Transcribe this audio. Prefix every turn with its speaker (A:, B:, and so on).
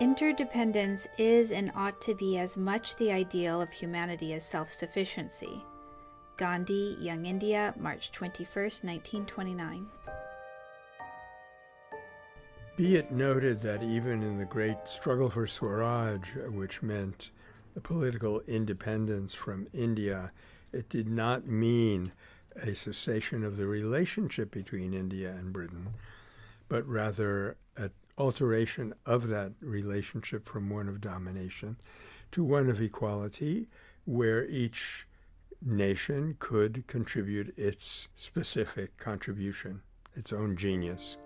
A: Interdependence is and ought to be as much the ideal of humanity as self sufficiency. Gandhi, Young India, March 21, 1929.
B: Be it noted that even in the great struggle for Swaraj, which meant the political independence from India, it did not mean a cessation of the relationship between India and Britain, but rather an alteration of that relationship from one of domination to one of equality, where each nation could contribute its specific contribution, its own genius.